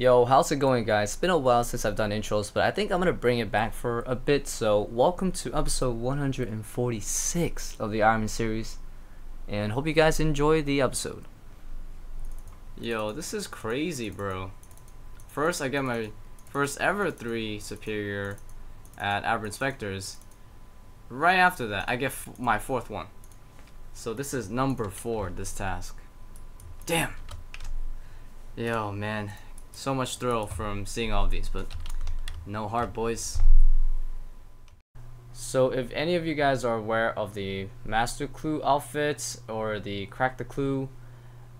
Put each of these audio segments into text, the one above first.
Yo, how's it going guys? It's been a while since I've done intros, but I think I'm gonna bring it back for a bit, so welcome to episode 146 of the Iron Man series, and hope you guys enjoy the episode. Yo, this is crazy, bro. First, I get my first ever 3 superior at Aberrant Spectres. Right after that, I get my fourth one. So this is number 4, this task. Damn! Yo, man, so much thrill from seeing all of these, but no heart, boys. So if any of you guys are aware of the Master Clue outfits or the Crack the Clue,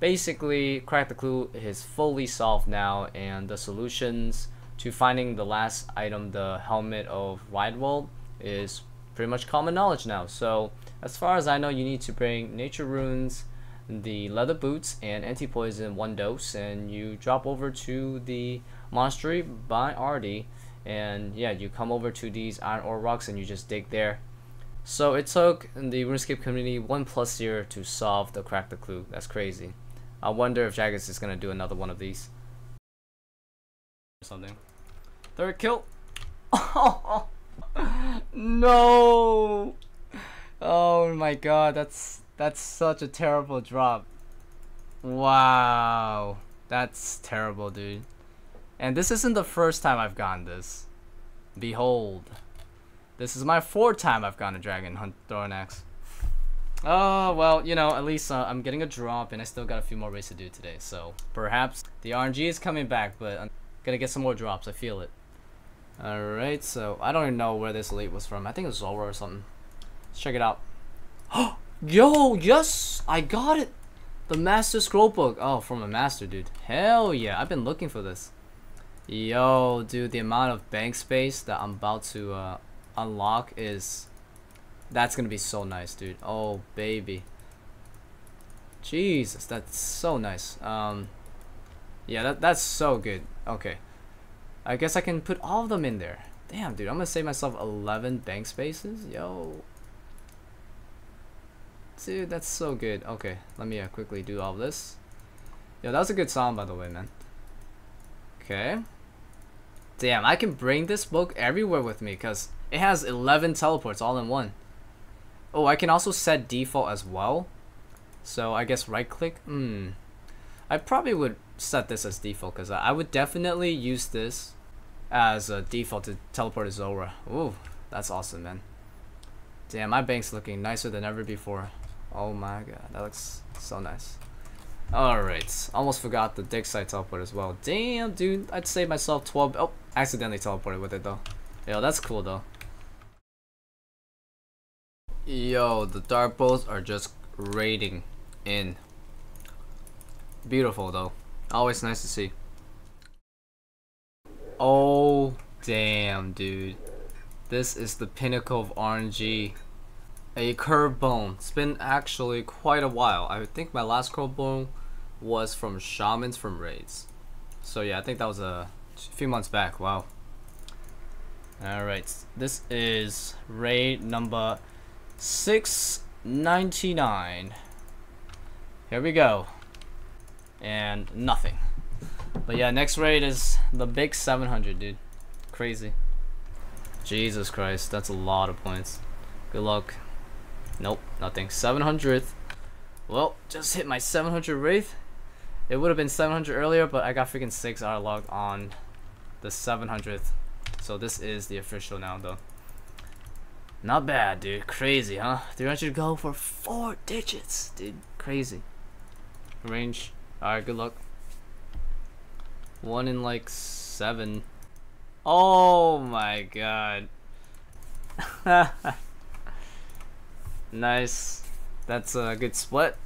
basically Crack the Clue is fully solved now and the solutions to finding the last item, the Helmet of Widewall, is pretty much common knowledge now. So as far as I know, you need to bring Nature Runes, the leather boots and anti-poison one dose and you drop over to the monastery by Ardy and yeah you come over to these iron ore rocks and you just dig there. So it took the RuneScape community one plus year to solve the crack the clue. That's crazy. I wonder if Jagex is gonna do another one of these. Something. Third kill. No! Oh my god that's that's such a terrible drop. Wow. That's terrible, dude. And this isn't the first time I've gotten this. Behold. This is my fourth time I've gotten a Dragon Hunt Thornax. Oh, well, you know, at least uh, I'm getting a drop and I still got a few more raids to do today. So, perhaps the RNG is coming back, but I'm gonna get some more drops. I feel it. Alright, so I don't even know where this elite was from. I think it was Zulrah or something. Let's check it out. Yo, yes, I got it. The Master Scroll Book. Oh, from a Master, dude. Hell yeah, I've been looking for this. Yo, dude, the amount of bank space that I'm about to uh, unlock is... That's gonna be so nice, dude. Oh, baby. Jesus, that's so nice. Um, yeah, that that's so good. Okay. I guess I can put all of them in there. Damn, dude, I'm gonna save myself 11 bank spaces. Yo, Dude, that's so good. Okay, let me uh, quickly do all this. Yeah, that was a good song, by the way, man. Okay. Damn, I can bring this book everywhere with me because it has 11 teleports all in one. Oh, I can also set default as well. So I guess right click. Hmm. I probably would set this as default because I would definitely use this as a default to teleport to Zulrah. Ooh, that's awesome, man. Damn, my bank's looking nicer than ever before. Oh my god, that looks so nice. Alright, almost forgot the dig site teleport as well. Damn, dude, I'd save myself 12. Oh, accidentally teleported with it though. Yo, that's cool though. Yo, the dark bolts are just raiding in. Beautiful though. Always nice to see. Oh, damn, dude. This is the pinnacle of RNG a curve bone. It's been actually quite a while. I think my last curve bone was from shamans from raids. So yeah, I think that was a few months back. Wow. Alright, this is raid number 699. Here we go. And nothing. But yeah, next raid is the big 700, dude. Crazy. Jesus Christ, that's a lot of points. Good luck. Nope, nothing. 700th. Well, just hit my 700 Wraith. It would have been 700 earlier, but I got freaking 6 hour logged on the 700th. So this is the official now, though. Not bad, dude. Crazy, huh? 300 go for 4 digits. Dude, crazy. Range. Alright, good luck. One in like 7. Oh my god. Nice. That's a good split.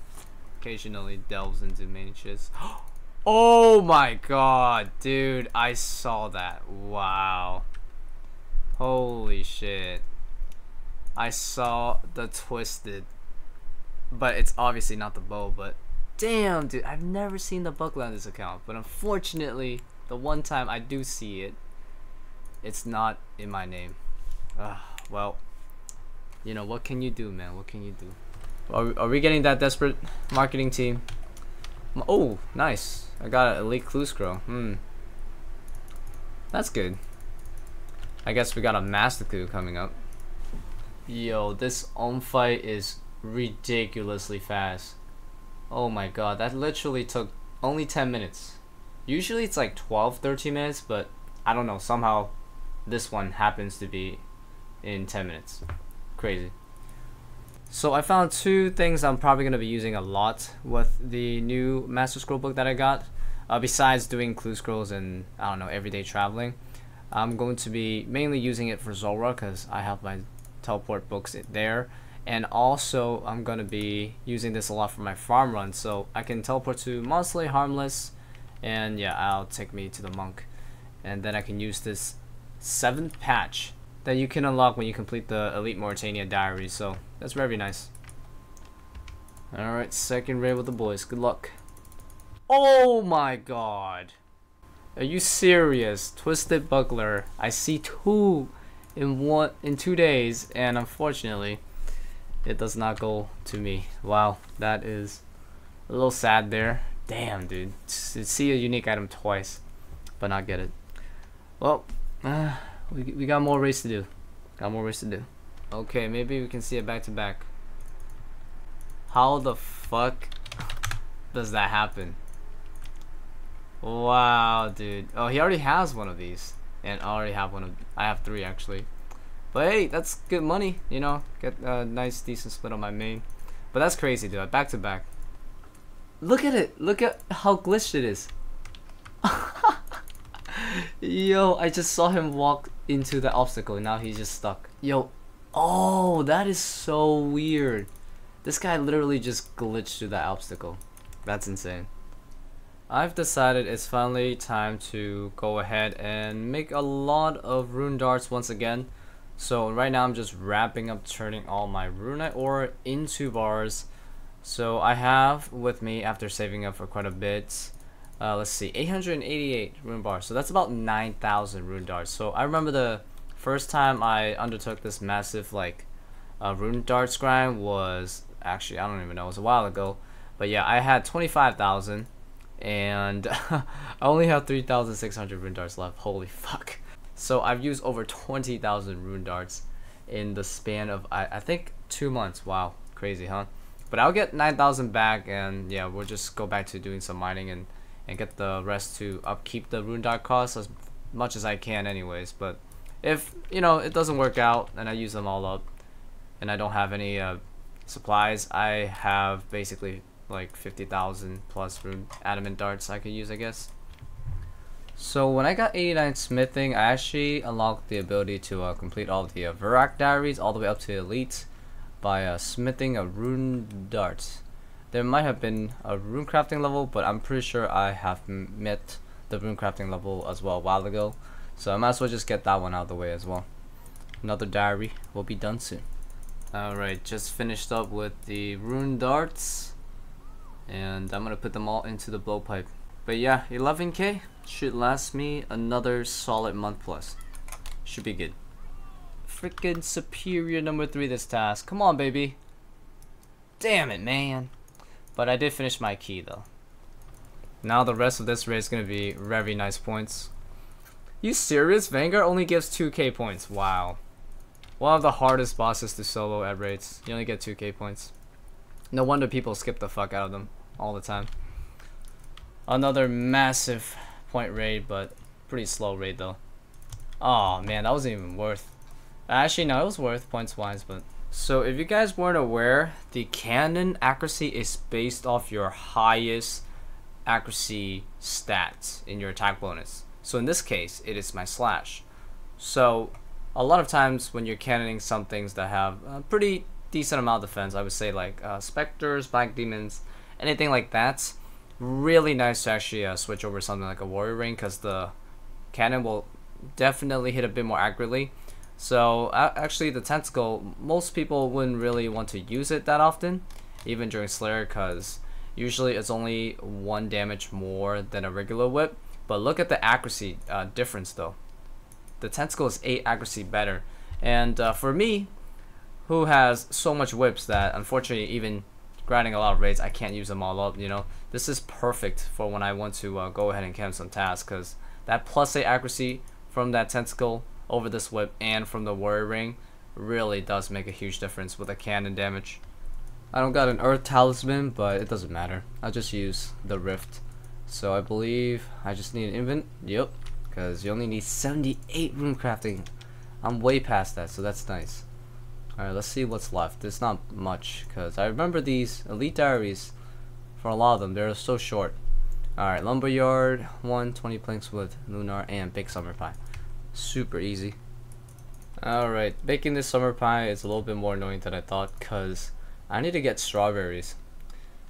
Occasionally delves into shits. Oh my god, dude. I saw that. Wow. Holy shit. I saw the twisted. But it's obviously not the bow, but damn, dude. I've never seen the buckler on this account. But unfortunately, the one time I do see it, it's not in my name. Uh, well, you know, what can you do, man? What can you do? Are we, are we getting that desperate marketing team? Oh, nice. I got an elite clue scroll. Hmm. That's good. I guess we got a Master Clue coming up. Yo, this on fight is ridiculously fast. Oh my god, that literally took only 10 minutes. Usually it's like 12, 13 minutes, but I don't know, somehow this one happens to be in 10 minutes. Crazy. So I found two things I'm probably going to be using a lot with the new Master Scroll book that I got. Uh, besides doing clue scrolls and, I don't know, everyday traveling. I'm going to be mainly using it for Zulrah because I have my teleport books there and also I'm gonna be using this a lot for my farm run so I can teleport to Mos Le'Harmless and yeah I'll take me to the monk and then I can use this seventh patch that you can unlock when you complete the Elite Morytania diary so that's very nice. Alright second raid with the boys. Good luck. Oh my god. Are you serious? Twisted Buckler. I see two in one in two days and unfortunately it does not go to me. Wow that is a little sad there. Damn dude. See a unique item twice but not get it. Well uh, we, we got more race to do. Got more race to do. Okay maybe we can see it back to back. How the fuck does that happen? Wow dude. Oh he already has one of these. And I already have one of I have three actually. But hey that's good money you know? Get a nice decent split on my main. But that's crazy dude. Back to back. Look at it. Look at how glitched it is. Yo I just saw him walk into the obstacle now he's just stuck yo oh that is so weird this guy literally just glitched through that obstacle that's insane I've decided it's finally time to go ahead and make a lot of rune darts once again. So right now I'm just wrapping up turning all my runite ore into bars. So I have with me after saving up for quite a bit, uh, let's see, 888 rune bars. So that's about 9,000 rune darts. So I remember the first time I undertook this massive like uh, rune darts grind was actually I don't even know it was a while ago. But yeah, I had 25,000 and I only have 3,600 rune darts left. Holy fuck. So I've used over 20,000 rune darts in the span of, I, I think, two months. Wow, crazy, huh? But I'll get 9,000 back and yeah, we'll just go back to doing some mining and, and get the rest to upkeep the rune dart cost as much as I can anyways. But if, you know, it doesn't work out and I use them all up and I don't have any uh, supplies, I have basically like 50,000 plus rune adamant darts I could use I guess. So when I got 89 smithing, I actually unlocked the ability to uh, complete all the uh, Varrock diaries all the way up to elite by uh, smithing a rune dart. There might have been a rune crafting level, but I'm pretty sure I have met the rune crafting level as well a while ago. So I might as well just get that one out of the way as well. Another diary will be done soon. Alright, just finished up with the rune darts and I'm gonna put them all into the blowpipe but yeah 11k should last me another solid month plus should be good freaking superior number three this task come on baby damn it man but I did finish my key though now the rest of this raid is gonna be very nice points you serious Vanguard only gives 2k points wow one of the hardest bosses to solo at raids you only get 2k points no wonder people skip the fuck out of them all the time. Another massive point raid, but pretty slow raid though. Oh man, that wasn't even worth. Actually, no, it was worth points wise, but. So if you guys weren't aware, the cannon accuracy is based off your highest accuracy stats in your attack bonus. So in this case, it is my slash. So a lot of times when you're cannoning some things that have a pretty decent amount of defense, I would say like uh, specters, black demons, anything like that, really nice to actually uh, switch over something like a warrior ring because the cannon will definitely hit a bit more accurately. So actually the tentacle, most people wouldn't really want to use it that often, even during Slayer because usually it's only one damage more than a regular whip. But look at the accuracy uh, difference though. The tentacle is 8 accuracy better. And uh, for me, who has so much whips that unfortunately even grinding a lot of raids, I can't use them all up, you know. This is perfect for when I want to uh, go ahead and cancel some tasks, because that plus 8 accuracy from that tentacle over this whip and from the warrior ring really does make a huge difference with the cannon damage. I don't got an earth talisman but it doesn't matter. I'll just use the rift. So I believe I just need an invent. Yep. Because you only need 78 rune crafting. I'm way past that so that's nice. Alright, let's see what's left. It's not much, because I remember these Elite Diaries, for a lot of them, they're so short. Alright, Lumberyard, 1, 20 planks with Lunar, and Big Summer Pie. Super easy. Alright, baking this summer pie is a little bit more annoying than I thought, because I need to get strawberries.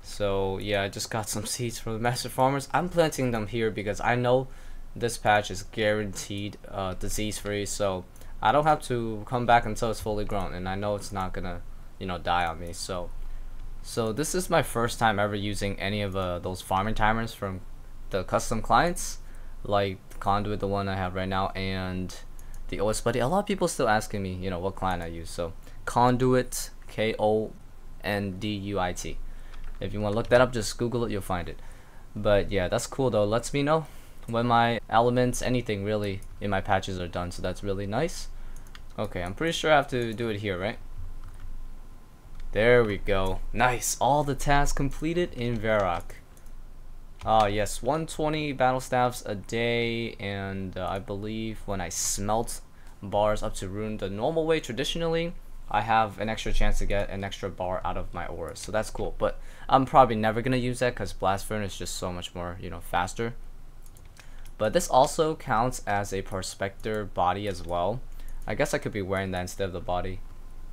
So, yeah, I just got some seeds from the Master Farmers. I'm planting them here because I know this patch is guaranteed uh, disease free, so I don't have to come back until it's fully grown and I know it's not gonna you know die on me so so this is my first time ever using any of uh, those farming timers from the custom clients like Konduit the one I have right now and the OS buddy a lot of people still asking me you know what client I use so Konduit K O N D U I T if you want to look that up just google it you'll find it but yeah that's cool though lets me know when my elements anything really in my patches are done so that's really nice Okay, I'm pretty sure I have to do it here, right? There we go. Nice. All the tasks completed in Varrock. Ah, uh, yes. 120 battle staffs a day, and uh, I believe when I smelt bars up to rune the normal way traditionally, I have an extra chance to get an extra bar out of my auras. So that's cool. But I'm probably never going to use that because Blast Furnace is just so much more, you know, faster. But this also counts as a Prospector body as well. I guess I could be wearing that instead of the body.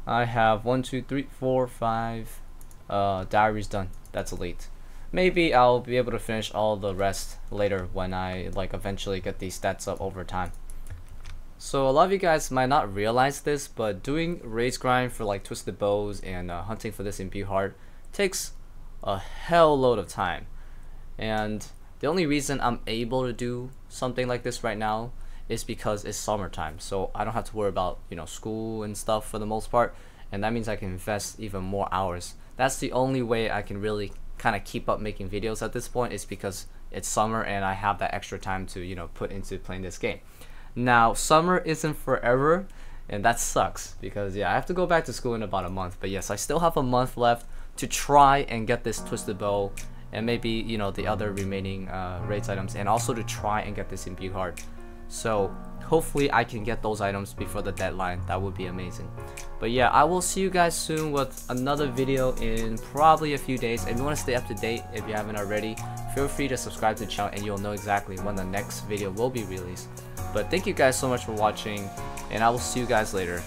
I have one, two, three, four, five uh, diaries done. That's elite. Maybe I'll be able to finish all the rest later when I like eventually get these stats up over time. So a lot of you guys might not realize this, but doing race grind for like twisted bows and uh, hunting for this imbued heart takes a hell load of time. And the only reason I'm able to do something like this right now is because it's summertime so I don't have to worry about you know school and stuff for the most part and that means I can invest even more hours that's the only way I can really kind of keep up making videos at this point is because it's summer and I have that extra time to you know put into playing this game. Now summer isn't forever and that sucks because yeah I have to go back to school in about a month but yes I still have a month left to try and get this twisted bow and maybe you know the other remaining uh, raids items and also to try and get this imbued heart so hopefully I can get those items before the deadline. That would be amazing. But yeah, I will see you guys soon with another video in probably a few days. If you want to stay up to date, if you haven't already, feel free to subscribe to the channel and you'll know exactly when the next video will be released. But thank you guys so much for watching and I will see you guys later.